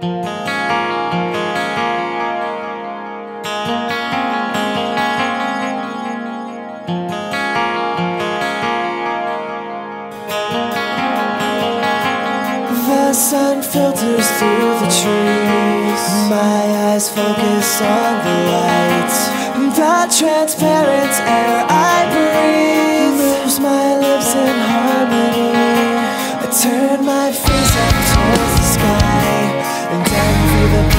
The sun filters through the trees. My eyes focus on the light. That transparent air. I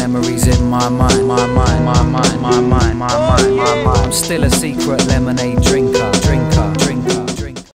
memories in my mind, my mind, my mind, my mind, my mind, my mind. I'm still a secret lemonade drinker, drinker.